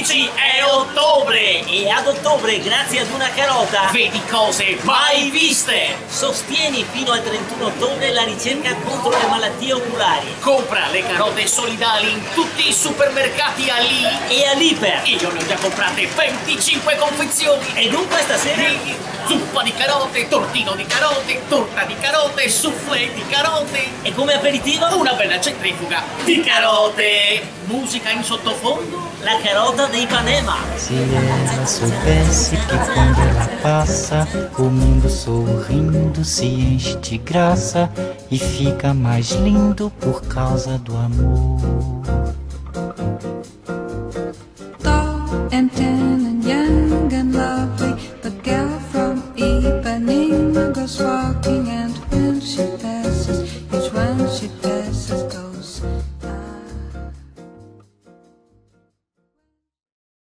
amici, è ottobre e ad ottobre grazie ad una carota vedi cose mai viste. Sostieni fino al 31 ottobre la ricerca contro le malattie oculari. Compra le carote solidali in tutti i supermercati Ali e all'Iper. Io ne ho già comprate 25 confezioni e dunque stasera zuppa di carote, tortino di carote, torta di carote, soufflé di carote e come aperitivo una bella centrifuga di carote. Musica in sottofondo, La Querolda de Ipanema. Se ela soubesse que quando ela passa, o mundo sorrindo se enche de graça e fica mais lindo por causa do amor. Dó.